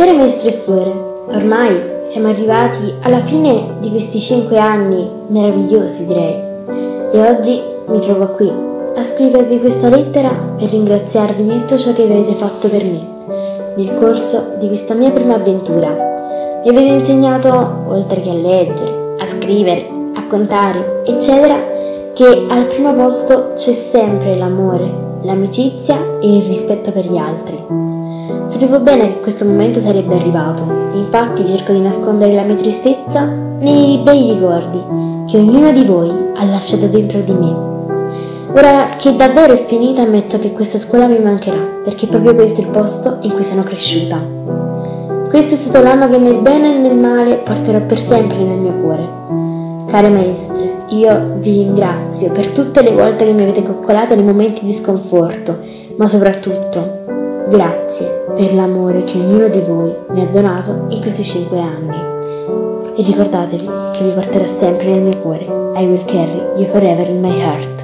Cari maestri e suore, ormai siamo arrivati alla fine di questi cinque anni meravigliosi, direi. E oggi mi trovo qui a scrivervi questa lettera per ringraziarvi di tutto ciò che avete fatto per me nel corso di questa mia prima avventura. Mi avete insegnato, oltre che a leggere, a scrivere, a contare, eccetera, che al primo posto c'è sempre l'amore, l'amicizia e il rispetto per gli altri. Sapevo bene che questo momento sarebbe arrivato, infatti cerco di nascondere la mia tristezza nei bei ricordi che ognuno di voi ha lasciato dentro di me. Ora che davvero è finita ammetto che questa scuola mi mancherà, perché proprio questo è il posto in cui sono cresciuta. Questo è stato l'anno che nel bene e nel male porterò per sempre nel mio cuore. Care maestre, io vi ringrazio per tutte le volte che mi avete coccolata nei momenti di sconforto, ma soprattutto grazie per l'amore che ognuno di voi mi ha donato in questi cinque anni. E ricordatevi che vi porterò sempre nel mio cuore. I will carry you forever in my heart.